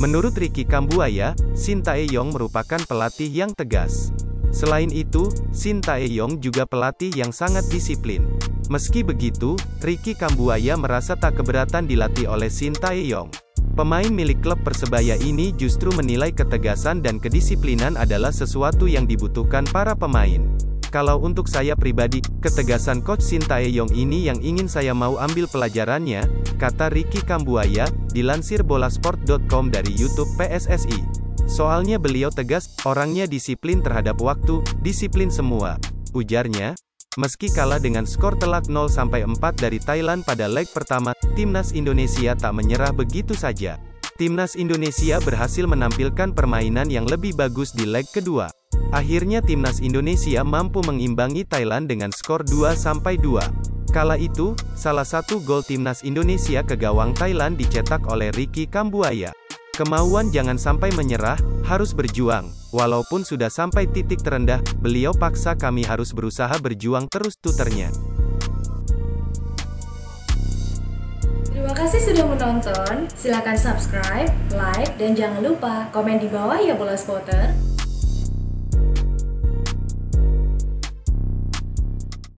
Menurut Ricky Kambuaya, Shin Tae-yong merupakan pelatih yang tegas. Selain itu, Shin Tae-yong juga pelatih yang sangat disiplin. Meski begitu, Ricky Kambuaya merasa tak keberatan dilatih oleh Shin Tae-yong. Pemain milik klub Persebaya ini justru menilai ketegasan dan kedisiplinan adalah sesuatu yang dibutuhkan para pemain. Kalau untuk saya pribadi, ketegasan Coach Shin Tae-yong ini yang ingin saya mau ambil pelajarannya, kata Ricky Kambuaya, dilansir bolasport.com dari YouTube PSSI. Soalnya beliau tegas, orangnya disiplin terhadap waktu, disiplin semua. Ujarnya, Meski kalah dengan skor telak 0-4 dari Thailand pada leg pertama, timnas Indonesia tak menyerah begitu saja. Timnas Indonesia berhasil menampilkan permainan yang lebih bagus di leg kedua. Akhirnya timnas Indonesia mampu mengimbangi Thailand dengan skor 2-2. Kala itu, salah satu gol timnas Indonesia ke gawang Thailand dicetak oleh Ricky Kambuaya. Kemauan jangan sampai menyerah, harus berjuang. Walaupun sudah sampai titik terendah, beliau paksa kami harus berusaha berjuang terus tuternya. Terima kasih sudah menonton. Silahkan subscribe, like, dan jangan lupa komen di bawah ya bola spotter.